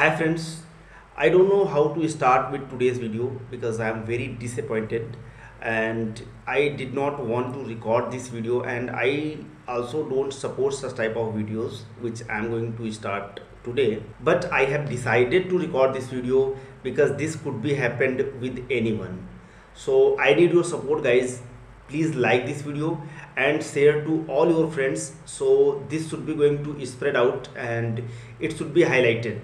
Hi friends, I don't know how to start with today's video because I am very disappointed and I did not want to record this video and I also don't support such type of videos which I am going to start today. But I have decided to record this video because this could be happened with anyone. So I need your support guys. Please like this video and share to all your friends. So this should be going to spread out and it should be highlighted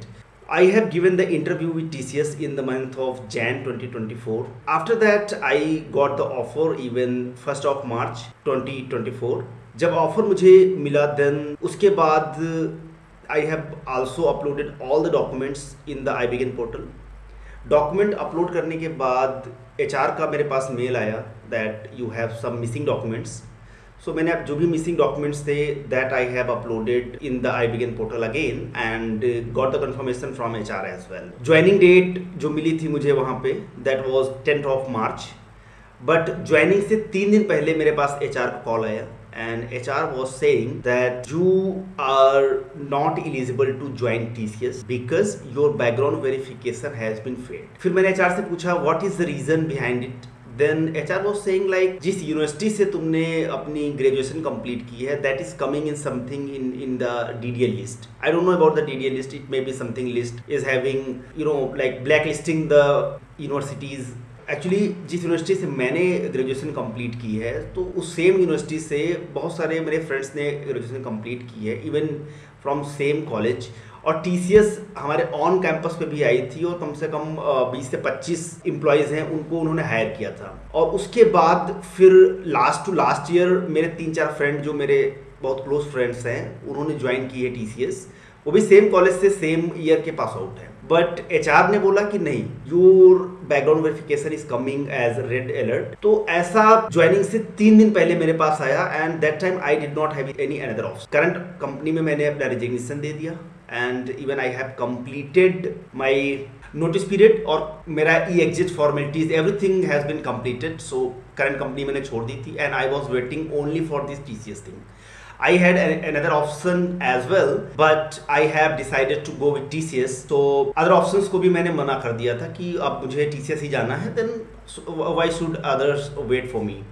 I have given the interview with TCS in the month of Jan 2024. After that, I got the offer even 1st of March 2024. जब offer मुझे मिला then उसके बाद I have also uploaded all the documents in the iBegin portal document upload करने के बाद HR का मेरे पास मेल आया that you have some missing documents so मैंने जो भी मिसिंग डॉक्यूमेंट्स थे that I have uploaded in the iBegin portal again and got the confirmation from H R as well joining date जो मिली थी मुझे वहाँ पे that was tenth of March but joining से तीन दिन पहले मेरे पास एच आर का कॉल आया and HR was saying that you are not eligible to join TCS because your background verification has been failed. फिर मैंने HR से पूछा, what is the reason behind it? Then H R was saying like जिस university से तुमने अपनी graduation complete की है that is coming in something in in the D D A list I don't know about the D D A list it may be something list is having you know like black listing the universities actually जिस university से मैंने graduation complete की है तो उस same university से बहुत सारे मेरे फ्रेंड्स ने ग्रेजुएशन कंप्लीट की है इवन फ्रॉम सेम कॉलेज और टीसीएस हमारे ऑन कैंपस पे भी आई थी और कम से कम 20 से 25 इम्प्लॉयज़ हैं, उनको उन्होंने हायर किया था। और उसके बाद फिर लास्ट टू लास्ट ईयर मेरे तीन चार फ्रेंड जो मेरे बहुत क्लोज फ्रेंड्स हैं, उन्होंने ज्वाइन की है टीसीएस वो भी सेम कॉलेज से सेम ईयर के पास आउट है। बट एचआर ने बोला कि नहीं your background verification is coming as red alert तो ऐसा ज्वाइनिंग से तीन दिन पहले मेरे पास आया and that time I did not have any another of current company में मैंने अपना रिजिग्नेशन दे दिया and even I have completed my notice period और मेरा e exit formalities everything has been completed so current company मैंने छोड़ दी थी and I was waiting only for this T thing I had another option as well, but I have decided to go with TCS. So other options को भी मैंने मना कर दिया था कि अब मुझे TCS ही जाना है then why should others wait for me?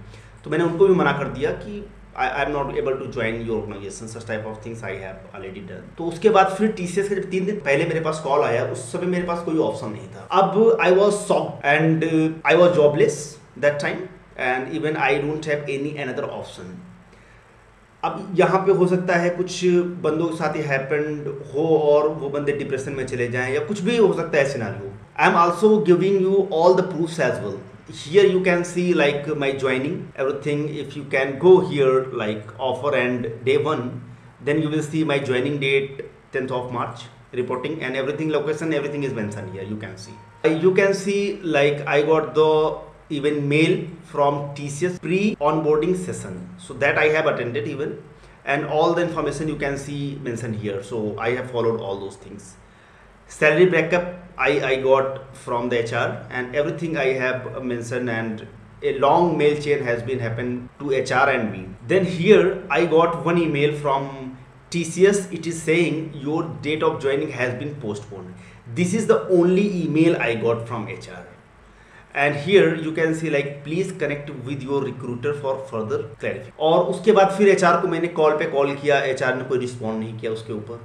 तो मैंने उनको भी मना कर दिया कि I am not able to join your organisation such type of things I have already done तो उसके बाद फिर टीसीएस का जब तीन दिन पहले मेरे पास कॉल आया उस समय मेरे पास कोई ऑप्शन नहीं था अब I was shock and I was jobless that time and even I don't have any another option अब यहाँ पे हो सकता है कुछ बंदों के साथ हैपेंड हो और वो बंदे डिप्रेशन में चले जाएँ या कुछ भी हो सकता है scenario I am also giving you all the proof as well here you can see like my joining everything if you can go here like offer and day one then you will see my joining date tenth of March reporting and everything location everything is मैं you can see you can see like I got the even mail from TCS pre-onboarding session. So that I have attended even and all the information you can see mentioned here. So I have followed all those things. Salary breakup I, I got from the HR and everything I have mentioned and a long mail chain has been happened to HR and me. Then here I got one email from TCS. It is saying your date of joining has been postponed. This is the only email I got from HR and here you can see like please connect with your recruiter for further clarification और उसके बाद फिर HR को मैंने call पे call किया HR ने कोई रिस्पॉन्ड नहीं किया उसके ऊपर।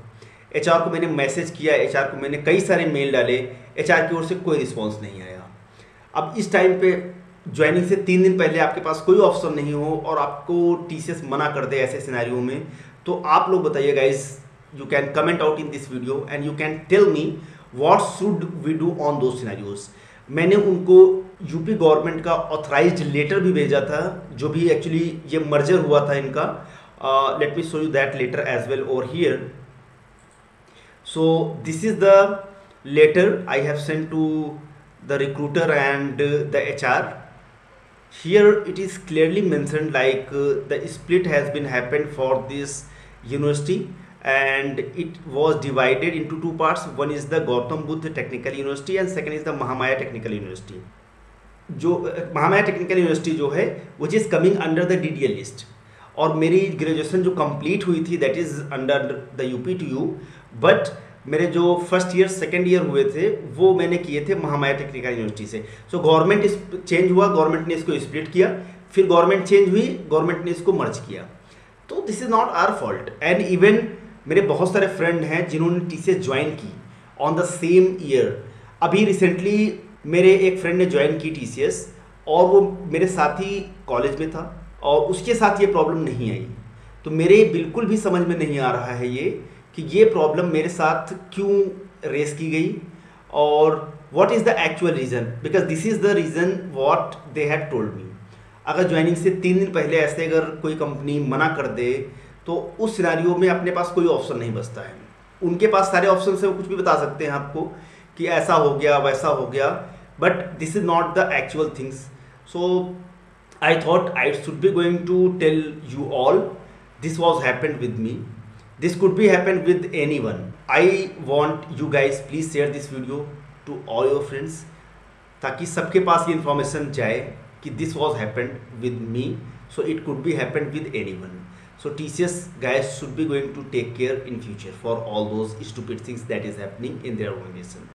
HR को मैंने मैसेज किया HR को मैंने कई सारे मेल डाले HR की ओर से कोई रिस्पॉन्स नहीं आया। अब इस टाइम पे ज्वाइनिंग से तीन दिन पहले आपके पास कोई ऑप्शन नहीं हो और आपको टी मना कर दे ऐसे सिनारियों में तो आप लोग बताइए guys you can comment out in this video and you can tell me what should we do on those scenarios मैंने उनको यूपी गवर्नमेंट का ऑथराइज लेटर भी भेजा था, जो भी एक्चुअली ये मर्जर हुआ था इनका। Let me show you that letter as well over here so this is the letter I have sent to the recruiter and the H R here it is clearly mention like the split has been happened for this university and it was divided into two parts. One is the Gautam Buddha Technical University and second is the Mahamaya Technical University. जो Mahamaya technical university जो है which is coming under the D D L list और मेरी graduation जो complete हुई थी that is under the U P T U but मेरे जो फ़र्स्ट ईयर सेकेंड ईयर हुए थे वो मैंने किए थे महामाया टेक्निकल यूनिवर्सिटी से. सो so, गवर्नमेंट चेंज हुआ गवर्नमेंट ने इसको स्प्लिट किया फिर गवर्नमेंट चेंज हुई गवर्नमेंट ने इसको मर्ज किया. तो this is not our fault and even मेरे बहुत सारे फ्रेंड हैं जिन्होंने टी सी ज्वाइन की ऑन द सेम ईयर अभी रिसेंटली मेरे एक फ्रेंड ने ज्वाइन की टीसीएस और वो मेरे साथ ही कॉलेज में था और उसके साथ ये प्रॉब्लम नहीं आई। तो मेरे बिल्कुल भी समझ में नहीं आ रहा है ये कि ये प्रॉब्लम मेरे साथ क्यों रेस की गई और what is the actual reason because this is the reason what they have told me अगर ज्वाइनिंग से तीन दिन पहले ऐसे अगर कोई कंपनी मना कर दे तो उस सिनारियों में अपने पास कोई ऑप्शन नहीं बचता है। उनके पास सारे ऑप्शन से वो कुछ भी बता सकते हैं आपको कि ऐसा हो गया, वैसा हो गया but this is not the actual things so I thought I should be going to tell you all this was happened with me. This could be happened with anyone. I want you guys, please share this video to all your friends, ताकि सबके पास ये information जाए कि this was happened with me so it could be happened with anyone so TCS guys should be going to take care in future for all those stupid things that is happening in their organization